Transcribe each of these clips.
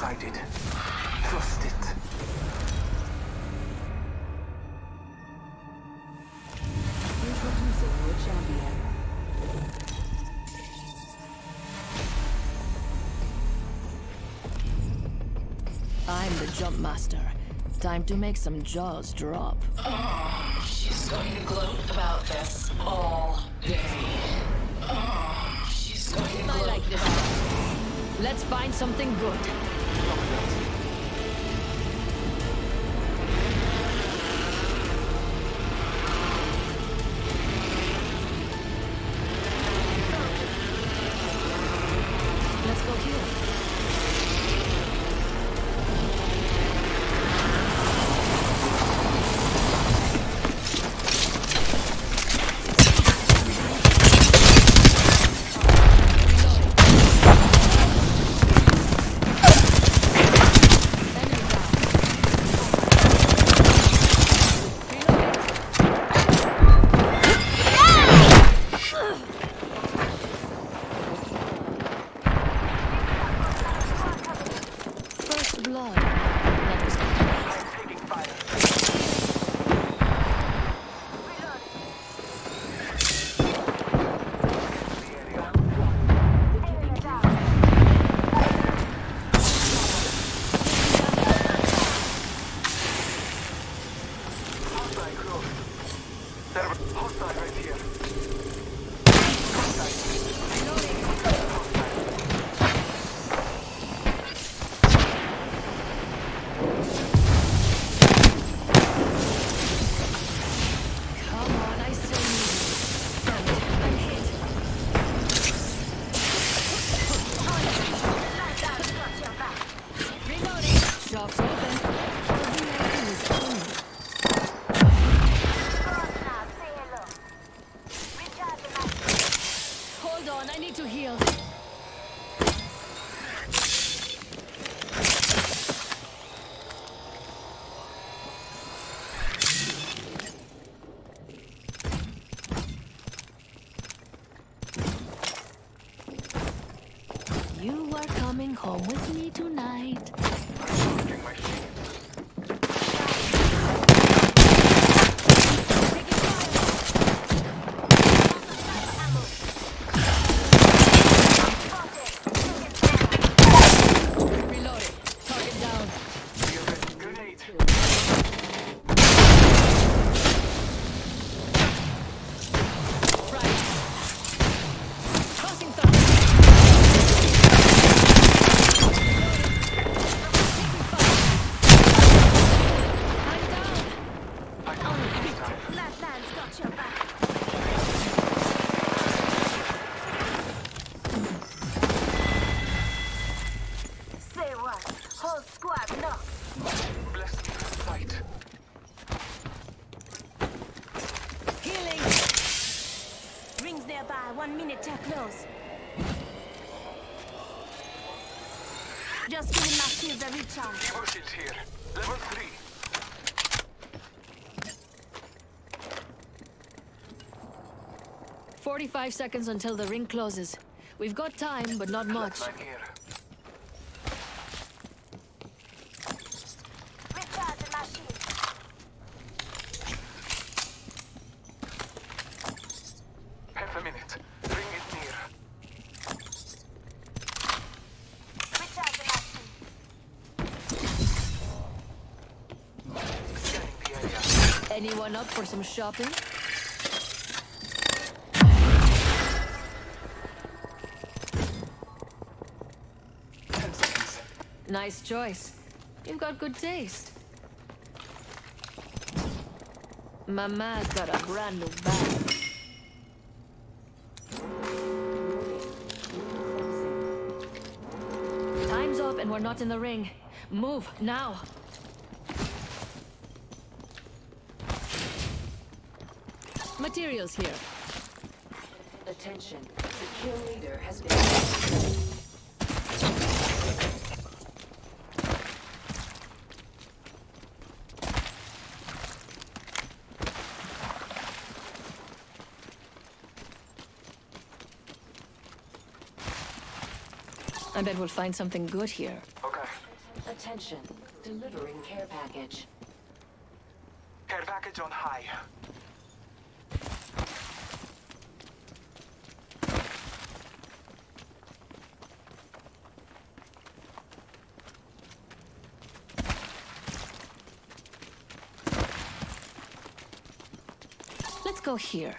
one-sided. Trust it. Introducing your champion. I'm the jump master. Time to make some jaws drop. Oh, she's going to gloat about this all day. Oh, she's going to I gloat like this. Let's find something good. Me tonight. Here. Level 3. Forty-five seconds until the ring closes. We've got time, but not much. Flatline here. Recharging my shield. Half a minute. Ring is near. Recharging my shield. Scanning the area. Anyone up for some shopping? Nice choice. You've got good taste. Mama's got a brand new bag. Time's up and we're not in the ring. Move, now. Materials here. Attention. The kill leader has been. I bet we'll find something good here. Okay. Attention, delivering care package. Care package on high. Let's go here.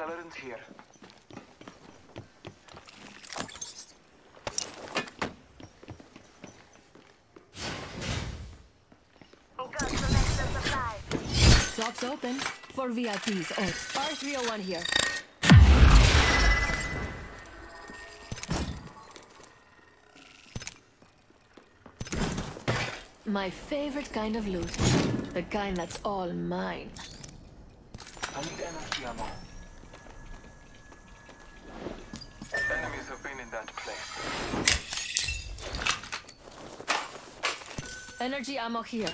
Accelerant here. Got some extra supply. Shops open for VIPs. Oh, R301 here. My favorite kind of loot. The kind that's all mine. I need energy ammo. Enemies have been in that place. Energy ammo here.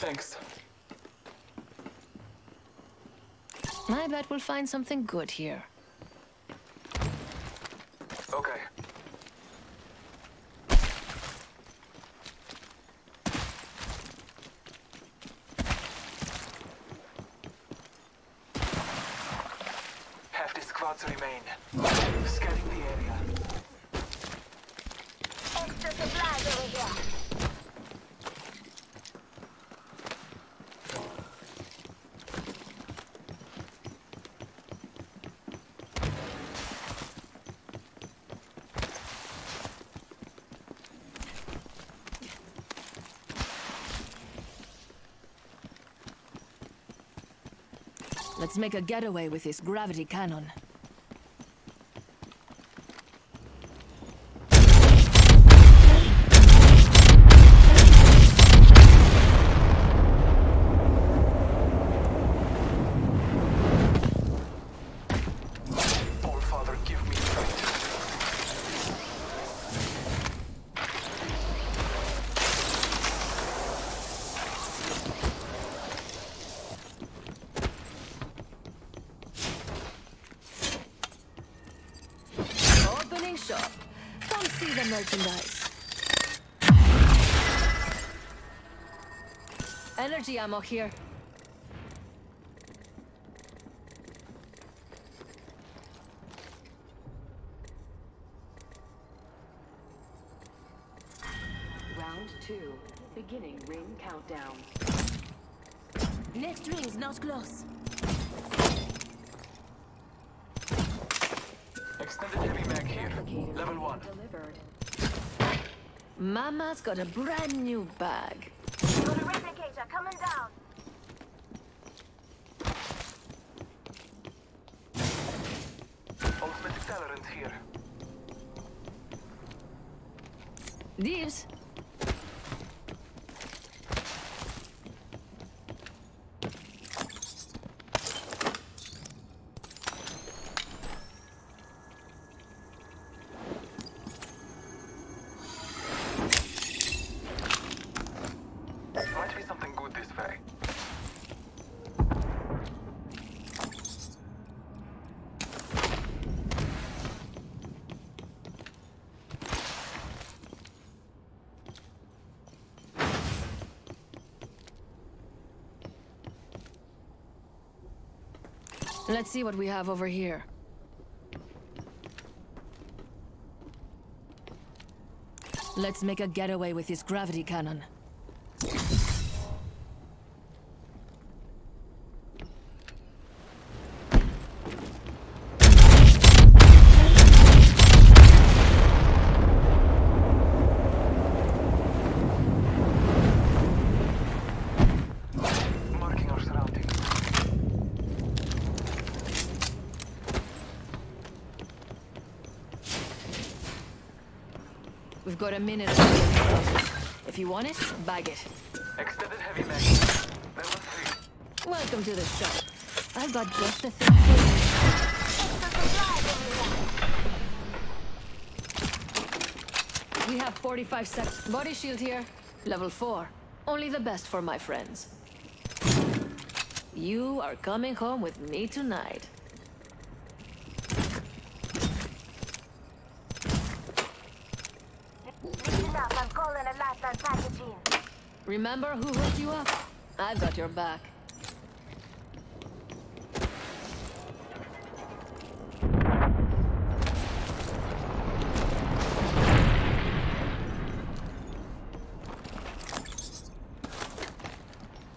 Thanks. I bet we'll find something good here. Okay. Half the squads remain. Scanning the area. Extra supplies over here. Let's make a getaway with this gravity cannon. Energy ammo here. Round two, beginning ring countdown. Next ring's not close. Extended heavy mag here. Level one. delivered. Mama's got a brand new bag. Got a replicator coming down. Ultimate accelerant here. Thieves. Might be something good this way. Let's see what we have over here. Let's make a getaway with this gravity cannon. Marking We've got a minute. until the ring closes. If you want it, bag it. Extended heavy mag. Level 3. Welcome to the shop. I've got just the thing for you. We have 45 seconds. Body shield here. Level 4. Only the best for my friends. You are coming home with me tonight. Listen up, I'm calling a lifeline packaging. Remember who hooked you up? I've got your back.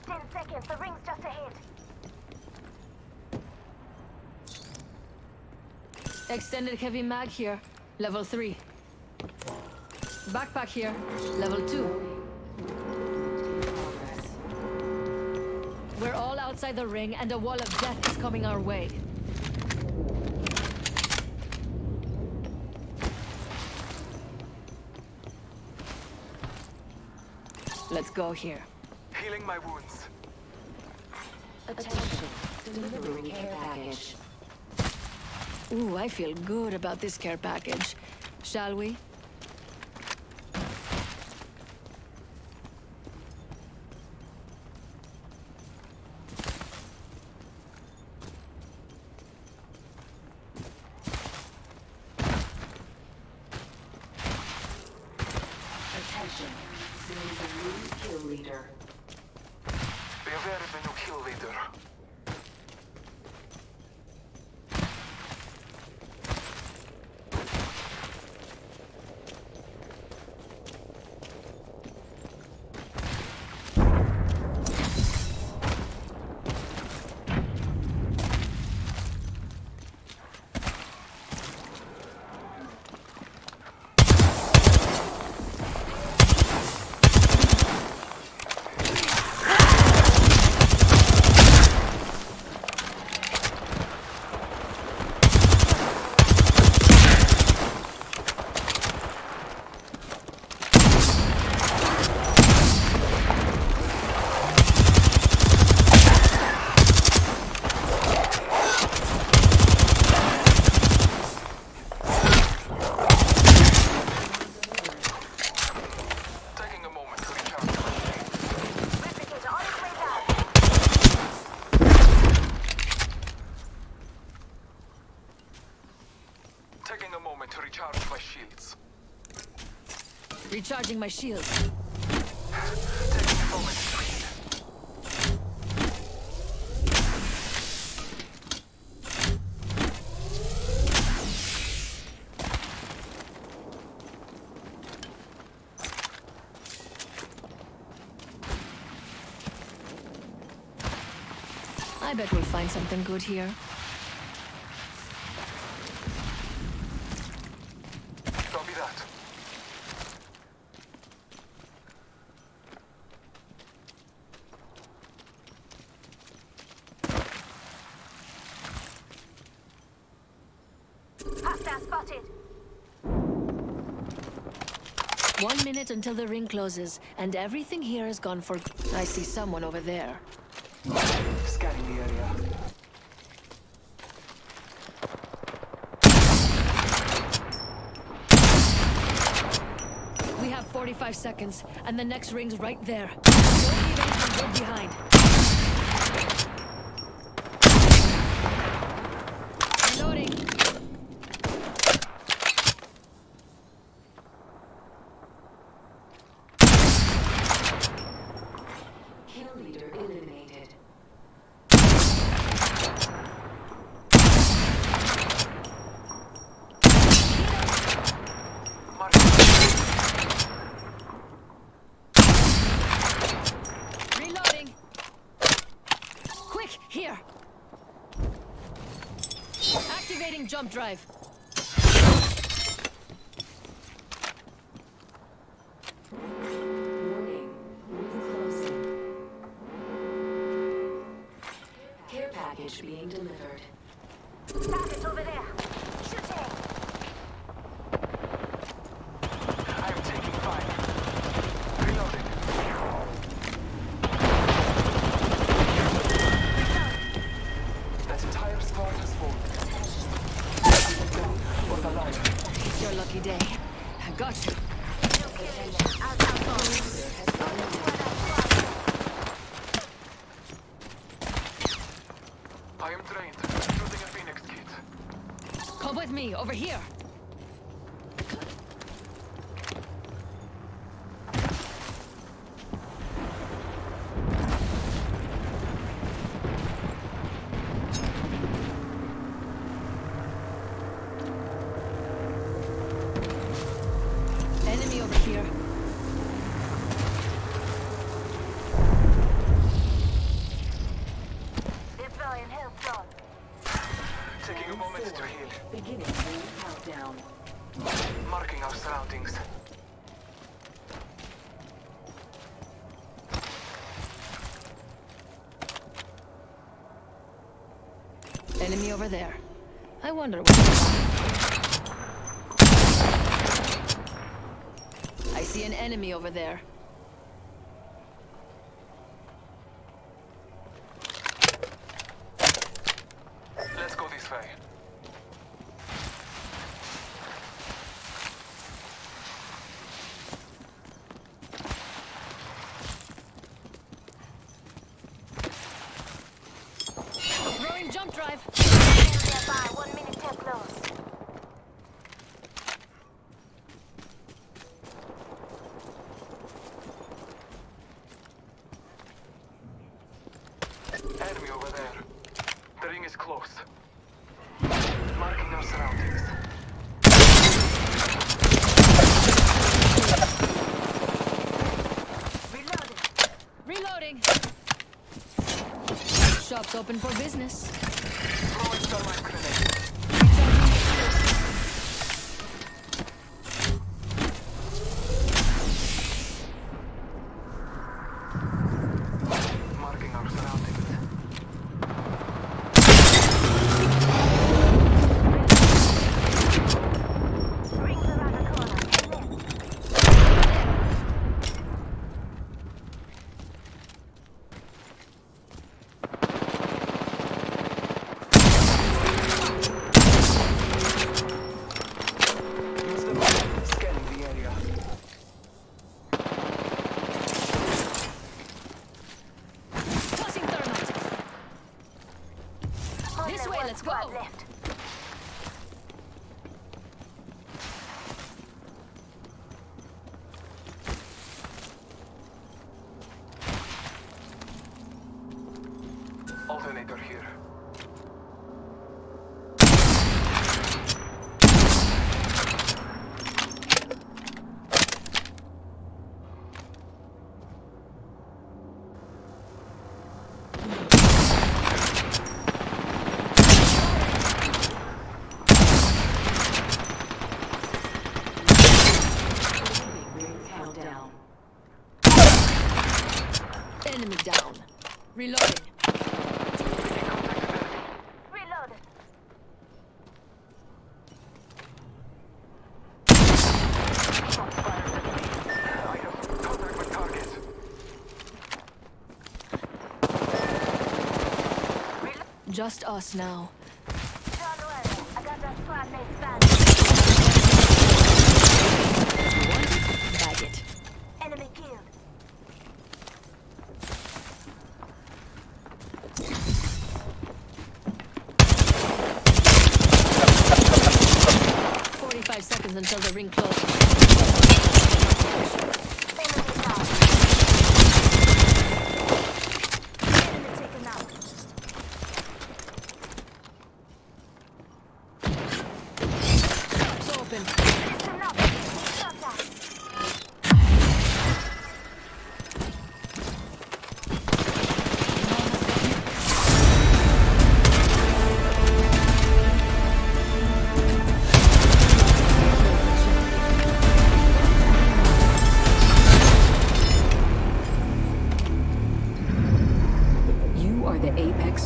Ten seconds, the ring's just ahead. Extended heavy mag here. Level 3. Backpack here. Level 2. All the ring and a wall of death is coming our way. Let's go here. Healing my wounds. Attention. Delivering care package. Ooh, I feel good about this care package. Shall we? Attention. There is a new kill leader. Be aware of the new kill leader. Taking a moment to recharge my shields. Replicator on its way down. Taking a moment to recharge my shields. Recharging my shield. I bet we'll find something good here. Until the ring closes, and everything here is gone for. I see someone over there. Scanning the area. We have 45 seconds, and the next ring's right there. Don't leave anything good behind. Reloading. Kill leader eliminated. Mark. Reloading. Quick, here. Activating jump drive. Over here. Marking our surroundings. Enemy over there. I wonder what. I see an enemy over there. Let's go this way. Throwing jump drive. One minute till close. Enemy over there. The ring is close. Marking our surroundings. Reloading. Reloading. Shop's open for business. Left. Alternator here. Beginning ring countdown. Enemy down. Reloading. Reloaded. I have contact with target. Just us now. Don't worry. I got that squad mates back. Bag it. Enemy killed. Forty-five seconds until the ring closes.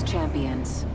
Champions.